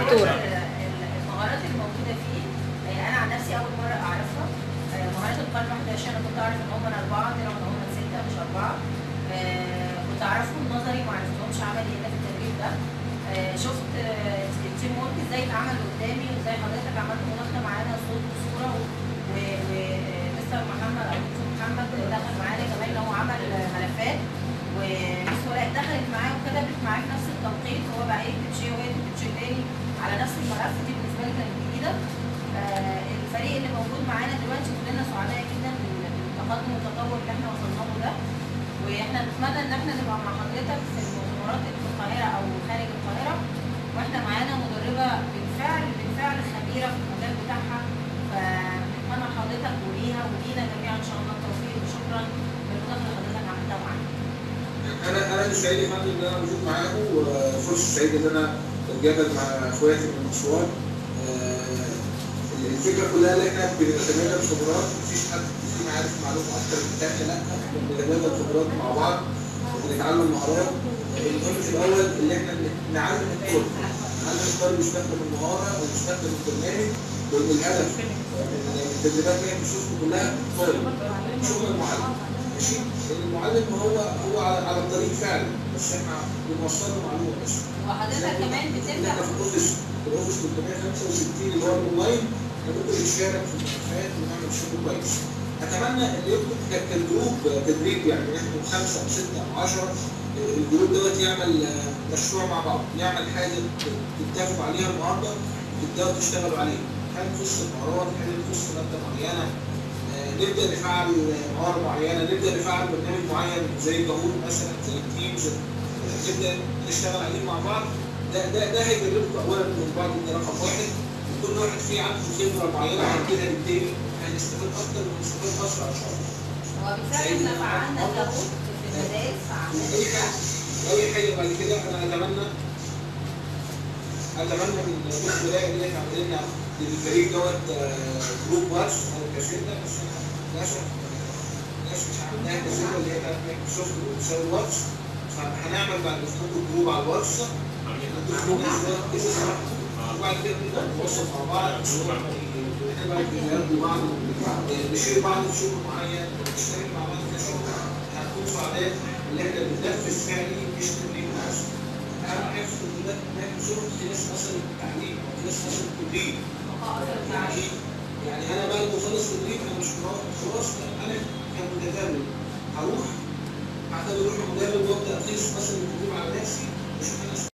دكتورة. المهارات الموجودة فيه آه، أنا عن نفسي أول مرة أعرفها آه، مهارات القرن 21 أنا كنت أعرف إن هم اربعه طلعوا إن هم سته مش أربعة آه، كنت أعرفهم نظري التوقيت وهو بقى يكتب شيء وهي شيء تاني على نفس الملف دي بالنسبة لي كانت جديدة. آه، الفريق اللي موجود معانا دلوقتي كلنا سعداء جدا بال- بالتقدم والتطور اللي إحنا وصلنا له ده. وإحنا نتمنى إن إحنا نبقى مع حضرتك في المؤتمرات في القاهرة أو خارج القاهرة. وإحنا معانا مدربة بالفعل بالفعل خبيرة في المجال بتاعها فنتمنى حضرتك وليها ولينا جميعا ان شاء الله التوفيق وشكرا للمداخله اللي حضرتك عملتها معانا. أنا سعيد يا فندم ان أنا موجود معاكم وفرصة سعيده ان أنا اتجادل مع اخواتي من اسوان آه، الفكرة كلها ان إحنا بنتبادل خبرات مفيش حد فينا عارف معلومة أكتر من الثاني لأ إحنا بنتبادل خبرات مع بعض وبنتعلم مهارات المهم في الأول اللي إحنا نعلم الطالب نعلم الطالب يستخدم المهارة ويستخدم البرنامج وان الهدف من التدريبات اللي إحنا بنشوفها كلها طالب شغل المعلم ماشي. المعلم هو هو على, على الطريق فعلا بس إحنا بنوصل له معلومة بس. وحضرتك كمان بتبدأ إحنا في ال Office في ال Office 365 اللي هو الأونلاين إحنا ممكن نشارك في الملفات ونعمل شغل كويس. أتمنى إن يكون كجروب تدريب يعني نحن خمسة أو ستة أو 10 الجروب دوت يعمل مشروع مع بعض يعمل حاجة تتفقوا عليها النهارده تبداوا تشتغلوا عليها. هل تخص المهارات هل تخص مادة معينة؟ نبدأ نفعل مهاره معينة نبدأ نفعل برنامج معين زي كهون مثلا زي تيمز نبدأ نشتغل عليه مع بعض. ده ده ده هيجربكم اولا من بعض ده رقم واحد. وكل واحد فيه عنده خبرة معينة عن كده للتاني هنستفاد أكتر ونستفاد أسرع إن شاء الله. هو بالفعل إحنا فعلنا كهوت في المدارس حاجة أي حاجة بعد كده أنا أتمنى اتمنى من الاخت ولاء اللي هي تعمل لنا للفريق دوت آه، جروب واتس أو Kaizala بس للاسف الناس مش عندها Kaizala اللي هي بتاعت مايكروسوفت بتساوي الواتس فهنعمل بعد أسبوع جروب على الواتس وبعد كده نتواصل مع بعض إحنا نشير بعض في شغل معين نشترك مع بعض في شغل هنكون سعداء اللي إحنا بننفذ فعلي مش تدريب بس اهم حاجة في التدريبات ان إحنا شغل في ناس مثلا التعليم أو في ناس مثلا التدريب يعني أنا بعد ما اخلص تدريب أنا مش خلاص أنا كمتدرب هروح اعتبر روحي مدرب وأبدأ اقيس مثلا التدريب على نفسي وأشوف أنا